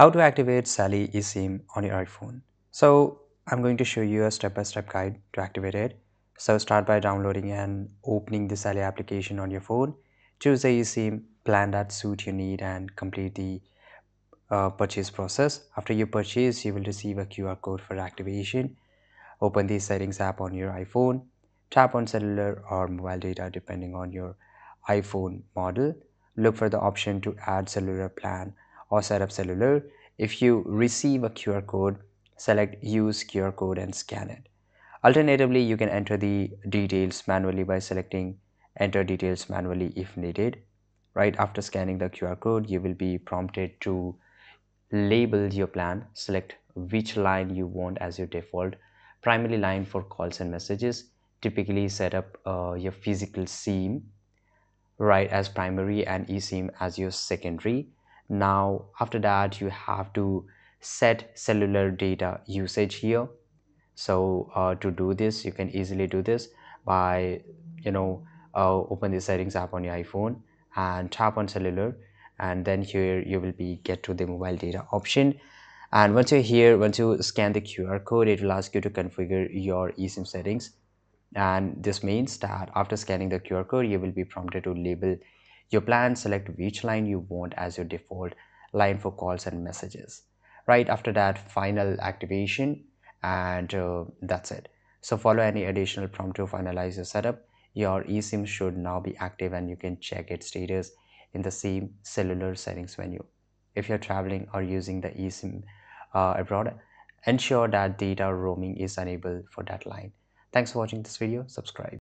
How to activate Saily eSIM on your iPhone. So I'm going to show you a step-by-step -step guide to activate it. So start by downloading and opening the Saily application on your phone. Choose the eSIM plan that suit your need and complete the uh, purchase process. After you purchase, you will receive a QR code for activation. Open the settings app on your iPhone. Tap on cellular or mobile data depending on your iPhone model. Look for the option to add cellular plan or set up cellular. If you receive a QR code, select use QR code and scan it. Alternatively, you can enter the details manually by selecting enter details manually if needed. Right after scanning the QR code, you will be prompted to label your plan, select which line you want as your default primary line for calls and messages. Typically set up uh, your physical SIM right as primary and eSIM as your secondary now after that you have to set cellular data usage here. So uh, to do this you can easily do this by you know uh, open the settings app on your iphone and tap on cellular and then here you will be get to the mobile data option. And once you're here once you scan the qr code it will ask you to configure your esim settings. And this means that after scanning the qr code you will be prompted to label your plan, select which line you want as your default line for calls and messages. Right after that, final activation and uh, that's it. So follow any additional prompt to finalize your setup. Your eSIM should now be active and you can check its status in the same cellular settings menu. If you're traveling or using the eSIM uh, abroad, ensure that data roaming is enabled for that line. Thanks for watching this video. Subscribe.